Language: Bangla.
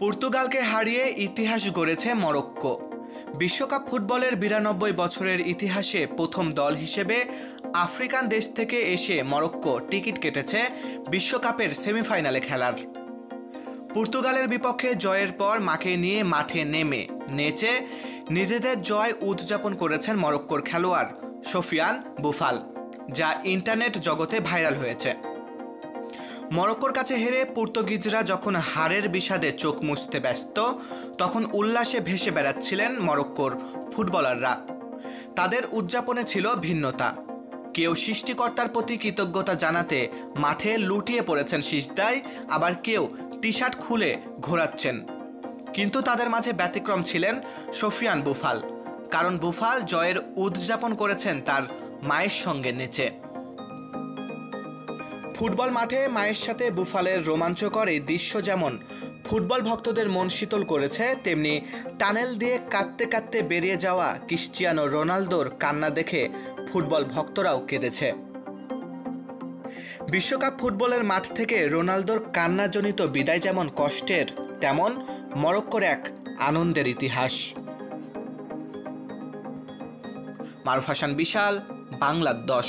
পর্তুগালকে হারিয়ে ইতিহাস গড়েছে মরক্কো। বিশ্বকাপ ফুটবলের বিরানব্বই বছরের ইতিহাসে প্রথম দল হিসেবে আফ্রিকান দেশ থেকে এসে মরক্কো টিকিট কেটেছে বিশ্বকাপের সেমিফাইনালে খেলার। পর্তুগালের বিপক্ষে জয়ের পর মাকে নিয়ে মাঠে নেমে, নেচে নিজেদের জয় উদযাপন করেছেন মরক্কোর খেলোয়াড় সোফিয়ান বুফাল, যা ইন্টারনেট জগতে ভাইরাল হয়েছে। মরক্কোর কাছে হেরে পর্তুগিজরা যখন হারের বিষাদে চোখ মুছতে ব্যস্ত, তখন উল্লাসে ভেসে বেড়াচ্ছিলেন মরক্কোর ফুটবলাররা। তাদের উদযাপনে ছিল ভিন্নতা। কেউ সৃষ্টিকর্তার প্রতি কৃতজ্ঞতা জানাতে মাঠে লুটিয়ে পড়েছেন সিজদায়, আবার কেউ টি শার্ট খুলে ঘোরাচ্ছেন। কিন্তু তাদের মাঝে ব্যতিক্রম ছিলেন সোফিয়ান বুফাল, কারণ বুফাল জয়ের উদযাপন করেছেন তার মায়ের সঙ্গে নেচে। ফুটবল মাঠে মায়ের সাথে বুফালের রোমাঞ্চকর এই দৃশ্য যেমন ফুটবল ভক্তদের মন শীতল করেছে, তেমনি টানেল দিয়ে কাঁদতে কাঁদতে বেরিয়ে যাওয়া ক্রিশ্চিয়ানো রোনালদোর কান্না দেখে ফুটবল ভক্তরাও কেঁদেছে। বিশ্বকাপ ফুটবলের মাঠ থেকে রোনালদোর কান্নাজনিত বিদায় যেমন কষ্টের, তেমন মরক্কোর এক আনন্দের ইতিহাস। মারুফ হাসান বিশাল, বাংলার দশ।